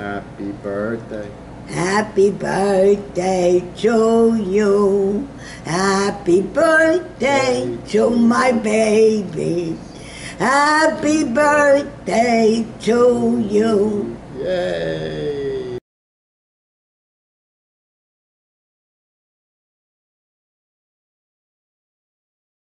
Happy birthday. Happy birthday to you. Happy birthday to my baby. Happy birthday to you. Yay.